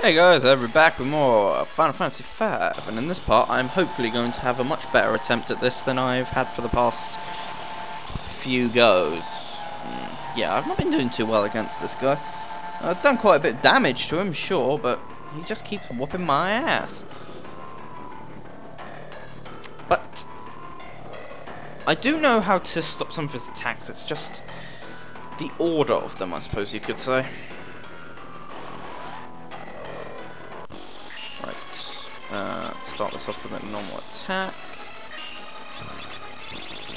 Hey guys, uh, we're back with more Final Fantasy V, and in this part I'm hopefully going to have a much better attempt at this than I've had for the past few goes. Mm, yeah, I've not been doing too well against this guy. I've done quite a bit of damage to him, sure, but he just keeps whooping my ass. But I do know how to stop some of his attacks, it's just the order of them, I suppose you could say. Start this off with a normal attack.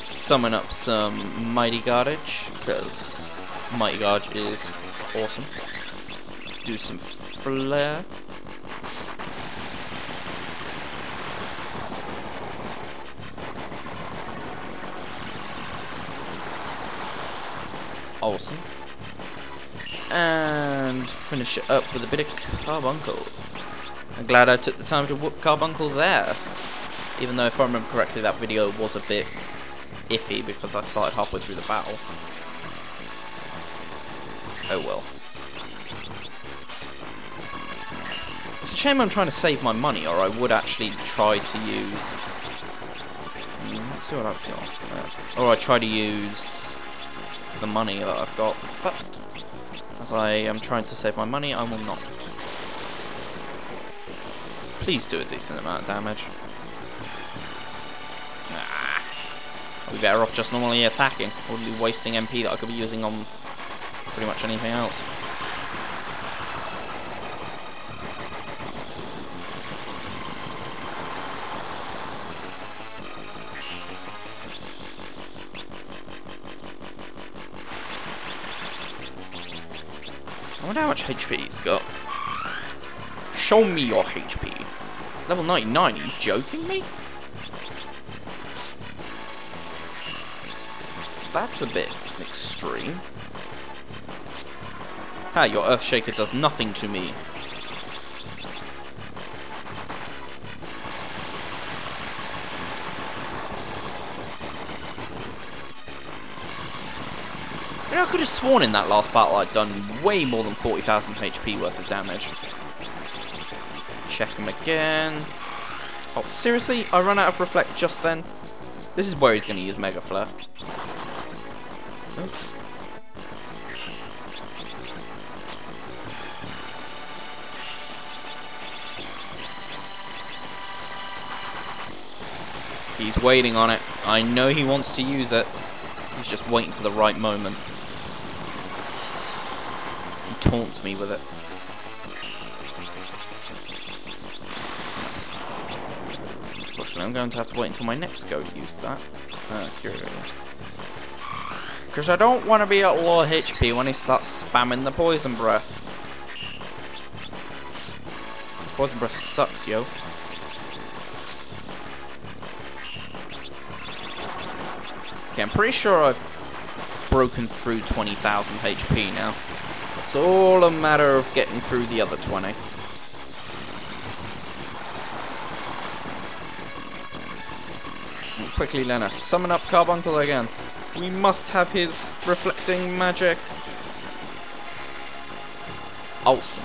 Summon up some Mighty Garbage, because Mighty Garbage is awesome. Do some Flare. Awesome. And finish it up with a bit of Carbuncle. I'm glad I took the time to whoop Carbuncle's ass. Even though, if I remember correctly, that video was a bit iffy because I started halfway through the battle. Oh well. It's a shame I'm trying to save my money, or I would actually try to use... Hmm, let's see what I've got. Uh, or I try to use the money that I've got, but as I am trying to save my money, I will not. Please do a decent amount of damage. Nah. I'll be better off just normally attacking, or wasting MP that I could be using on pretty much anything else. I wonder how much HP he's got. Show me your HP. Level 99, are you joking me? That's a bit extreme. Ha, your Earthshaker does nothing to me. You know, I could have sworn in that last battle I'd done way more than 40,000 HP worth of damage. Check him again. Oh, seriously? I run out of Reflect just then? This is where he's going to use Mega Flare. Oops. He's waiting on it. I know he wants to use it. He's just waiting for the right moment. He taunts me with it. I'm going to have to wait until my next go to use that. Uh, Because I don't want to be at low HP when he starts spamming the poison breath. This poison breath sucks, yo. Okay, I'm pretty sure I've broken through 20,000 HP now. It's all a matter of getting through the other 20. Quickly, Lena, summon up Carbuncle again. We must have his reflecting magic. Awesome.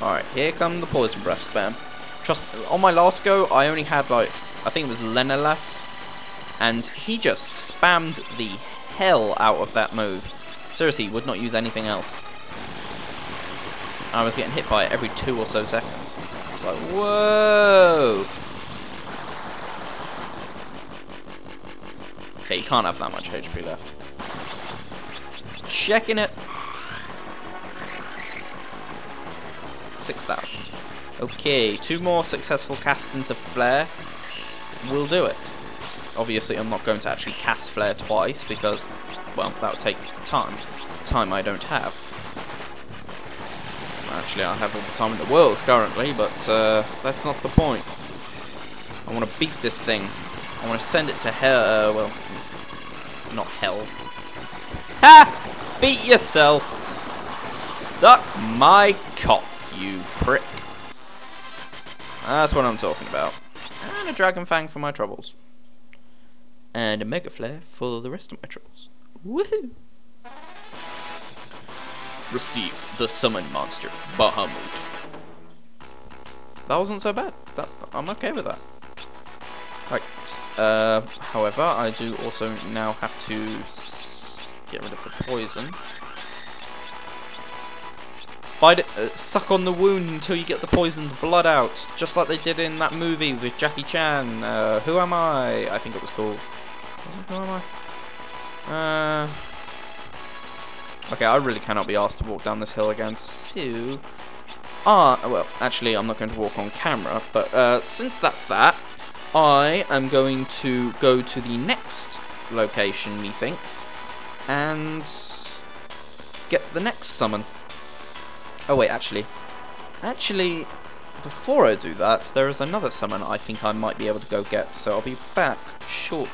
Alright, here come the poison breath spam. Trust on my last go, I only had like I think it was Lena left, and he just spammed the hell out of that move. Seriously, would not use anything else. I was getting hit by it every two or so seconds. It's like, whoa! Okay, you can't have that much HP left. Checking it. 6,000. Okay, two more successful castings of Flare We'll do it. Obviously, I'm not going to actually cast Flare twice because, well, that would take time. Time I don't have. Actually, I have all the time in the world currently, but uh, that's not the point. I want to beat this thing. I want to send it to hell. Uh, well, not hell. Ha! Beat yourself. Suck my cock you prick. That's what I'm talking about. And a dragon fang for my troubles. and a Mega Flare for the rest of my troubles. Woohoo! Received the Summon Monster, Bahamut. That wasn't so bad. That, I'm okay with that. Right. Uh, however, I do also now have to get rid of the poison. Bite it, uh, suck on the wound until you get the poisoned blood out, just like they did in that movie with Jackie Chan. Uh, Who Am I? I think it was called. Who am I? Okay, I really cannot be asked to walk down this hill again. So, ah, well, actually, I'm not going to walk on camera, but uh, since that's that, I am going to go to the next location, methinks, and get the next summon. Oh wait, actually, actually, before I do that, there is another summon I think I might be able to go get, so I'll be back shortly.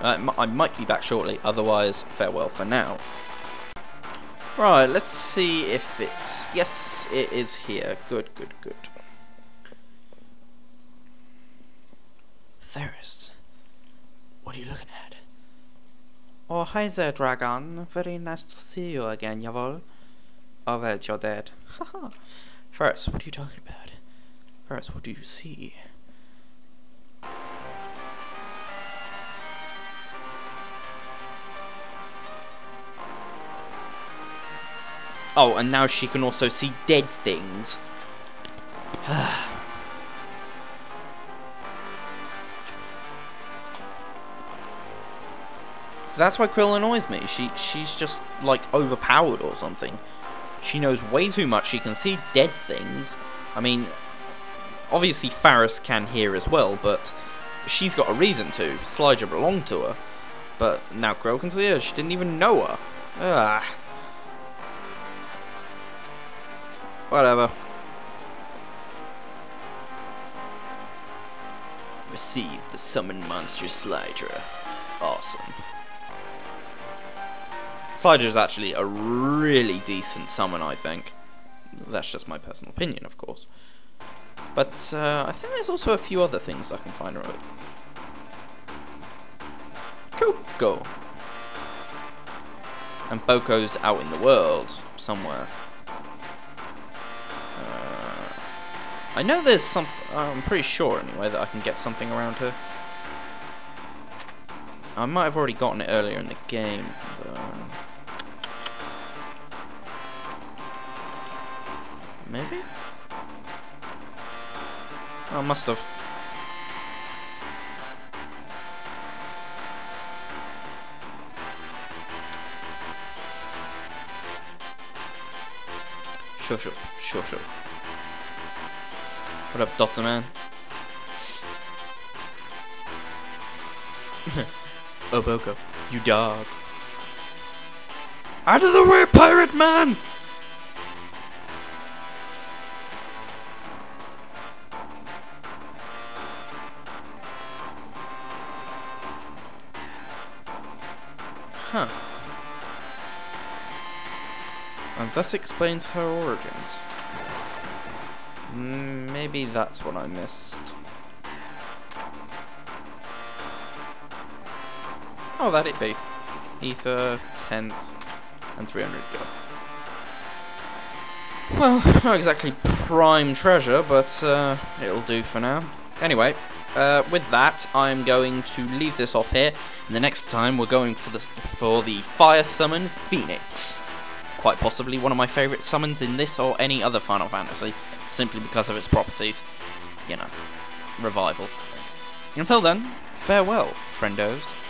Uh, I might be back shortly, otherwise, farewell for now. Right, let's see if it's... Yes, it is here. Good, good, good. Faris, what are you looking at? Oh, hi there, Dragon. Very nice to see you again, Yavol. Oh, well, you're dead. Haha. Faris, what are you talking about? Faris, what do you see? Oh, and now she can also see dead things. So that's why Krill annoys me. She she's just like overpowered or something. She knows way too much. She can see dead things. I mean, obviously Faris can hear as well, but she's got a reason to. Syldra belonged to her. But now Krill can see her. She didn't even know her. Ah. Whatever. Receive the summon monster Syldra. Awesome. Syldra is actually a really decent summon, I think. That's just my personal opinion, of course. But uh, I think there's also a few other things I can find around. Coco! And Boko's out in the world somewhere. I know there's some. I'm pretty sure anyway that I can get something around her. I might have already gotten it earlier in the game. But, Maybe? Oh, must have. Sure, sure, sure, sure. What up, Doctor Man? oh, Boko, you dog. Out of the way, Pirate Man! Huh. And thus explains her origins. Mm, maybe that's what I missed. Oh, that it be. Ether, tent, and 300 go. Well, not exactly prime treasure, but uh, it'll do for now. Anyway, uh, with that, I'm going to leave this off here. And the next time, we're going for the for the Fire Summon Phoenix. Quite possibly one of my favourite summons in this or any other Final Fantasy, simply because of its properties. You know, revival. Until then, farewell, friendos.